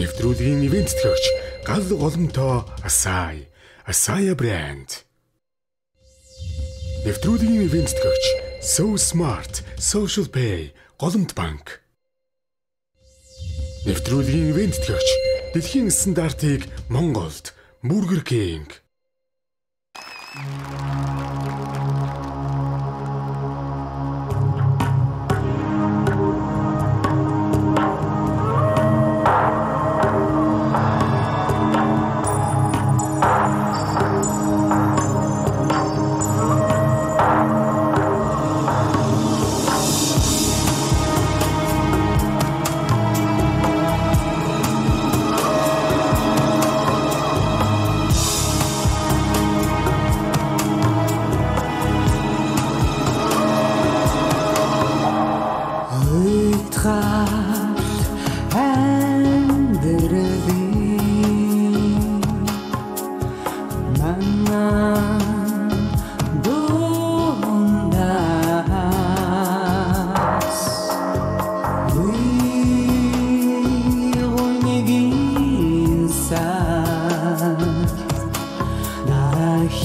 Нэвтрүүлгийн ивент тэтгэгч гал голомтоо Asai, Asaya брэнд. Нэвтрүүлгийн ивент тэтгэгч So Smart, Social Pay, Голомт банк. Нэвтрүүлгийн ивент тэтгэгч дэлхийн стандартыг Монголд Burger King.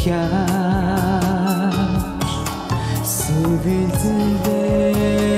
bekar Sevildi de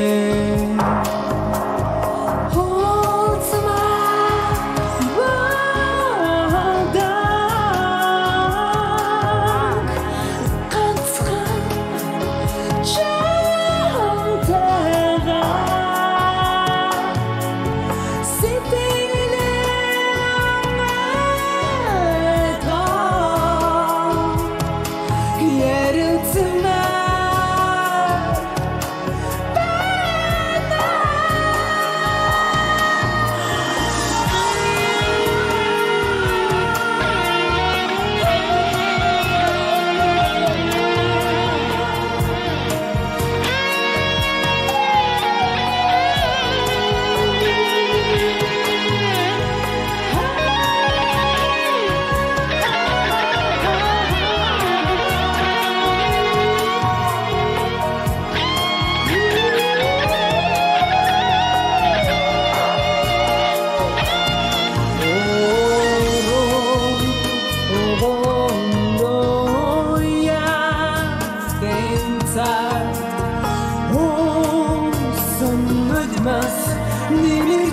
ölmez. Nimir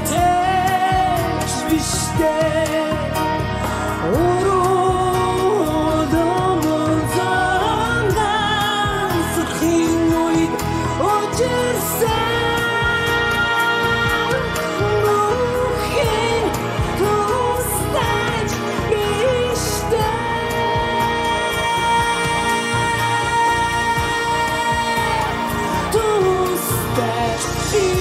teşvişte That you